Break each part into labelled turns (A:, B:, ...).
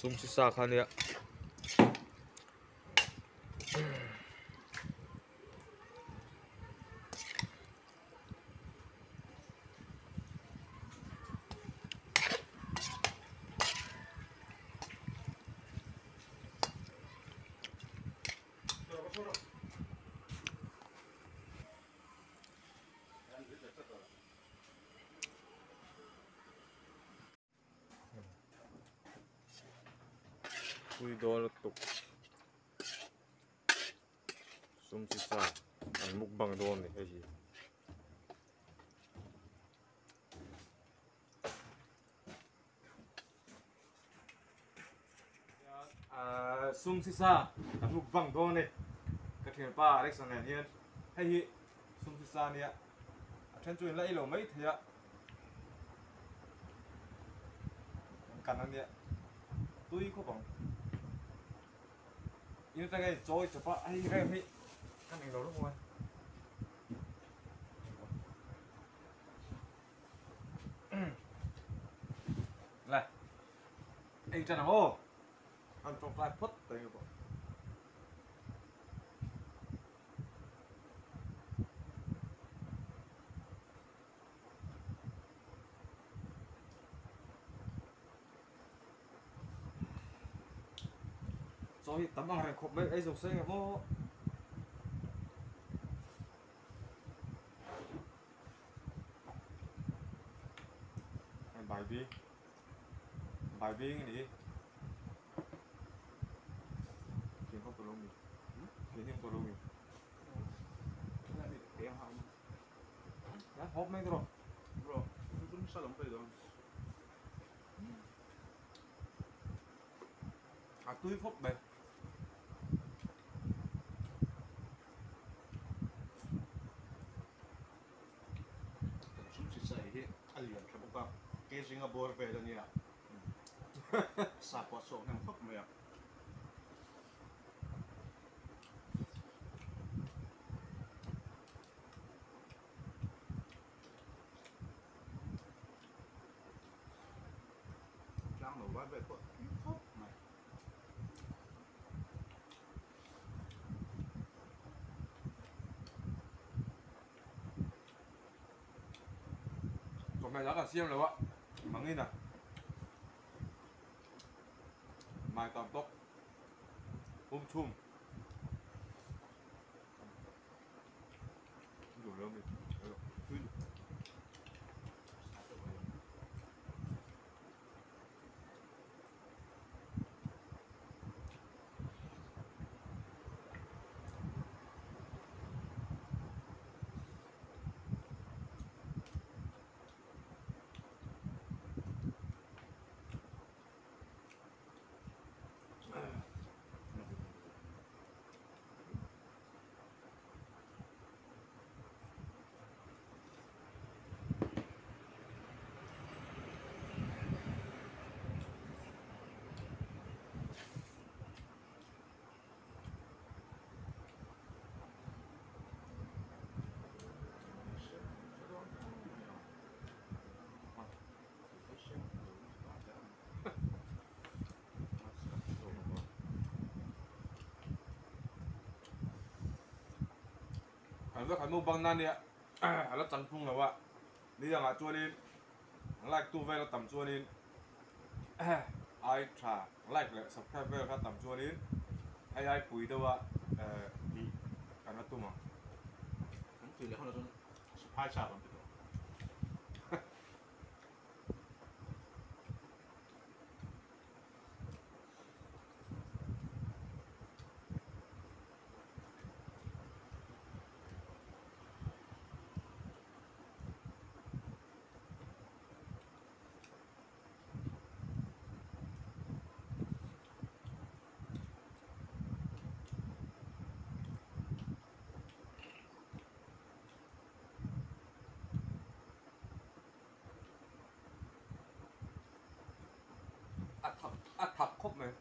A: sum si sa khan ya Ui đó là tục Sum si sa Ang mukbang doon eh kasi à sum si sa ang mukbang doon eh Kathin pa Alex ang hiyan hay hi sum si sa niya Athan chuin lại lâu mấy thế ạ Cần anh niya Tui ko bang ini tengah coy cepat ayo kayak mi kan yang dulu mau này, anh chân hô ăn trong lại phất tới bộ rồi tấm bằng này khộp mấy ấy dùng xe vô bài bi bài bi cái gì? Kiếm không có luôn mình kiếm không có luôn mình đã hộp mấy rồi.
B: Bro, nu drum salam pe don.
A: à tôi phốt bè
B: Sum si sa hi alian ka buka. Ke Singapore pe don ya. Sa po so nang phok me ya. Trang lo wa be ko. 가야
A: 가 시험 나와 망이나 많이 땀떡 엄청 이거 어려운 ก็ขันมุกบังนั่นเนี่ยแล้วจังพุ่งแล้วว่านี่ยังอาะจวนนี่แรกตู้ฟเราต่ำจว
B: นนี่ไอทราลค์
A: เลยสับแคบไฟเราต่ำจวนนี่ให้ไอปุ๋ยตัวว่าเอ่อดีกานว่าตู้มั้ง
B: ถึงเดี๋ย
A: วเขาเราต้องาพชาติ อัด塔库门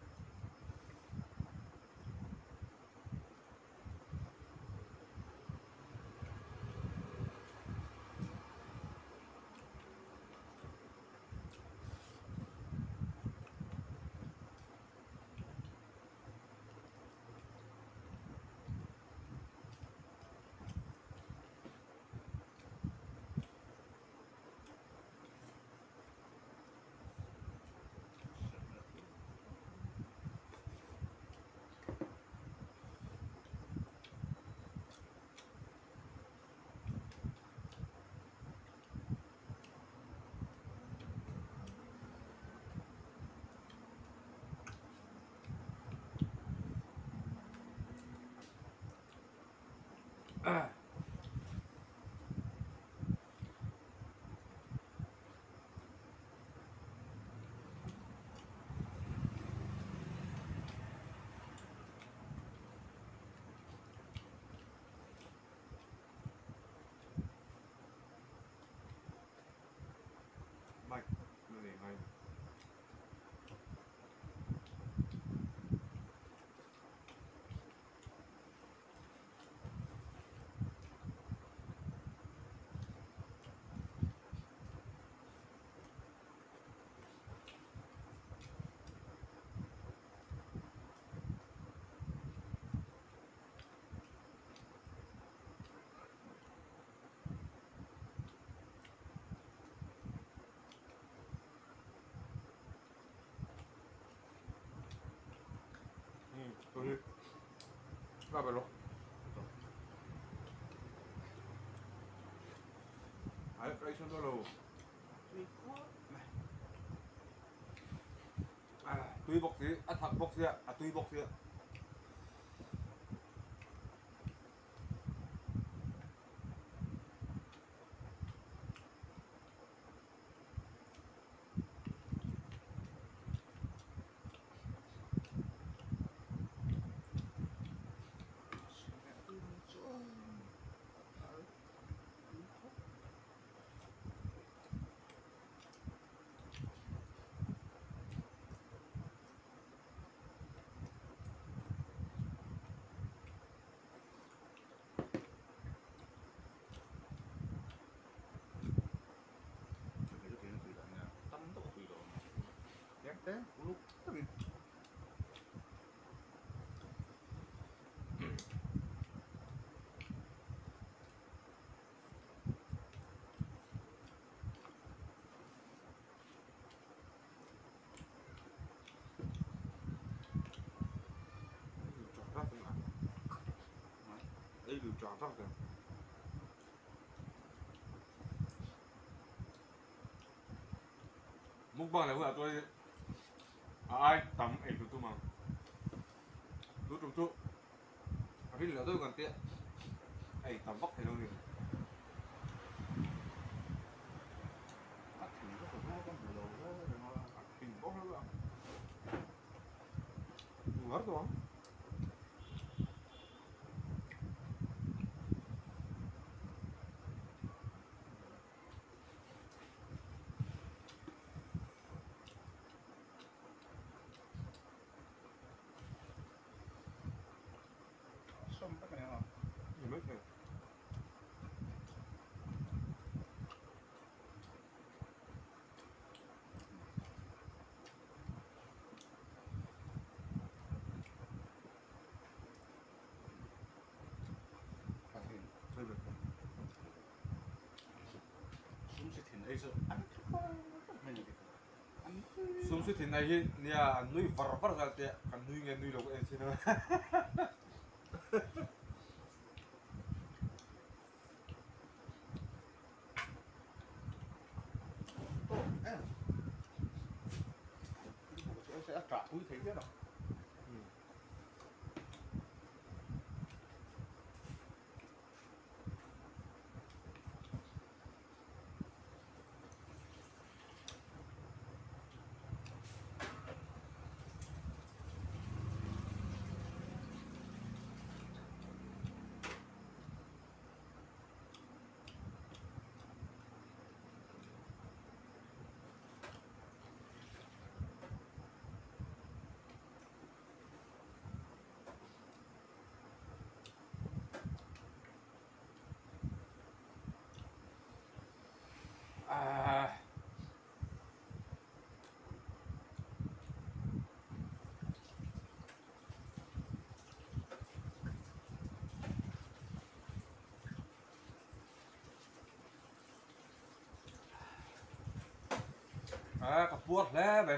A: Vábelo. A ver, traes un dólar. À, túi bọc xí, à thật bọc xí, à túi bọc xí. Không ạ đây là chọn rác rồi múc bằng là vừa tôi ai tắm ấy tụi tôi mà tụi tụi tụi à biết là tôi còn tiện ấy tắm vóc thì đâu được? hình vóc nữa ạ ngớt rồi gì mới thế Thôi được. Sum su thin ai hi nia nui var var zal te kan nui nge nui lo ko en sin
B: sẽ trả túi thấy thế nào
A: à อ่ากับปวดแล้วไป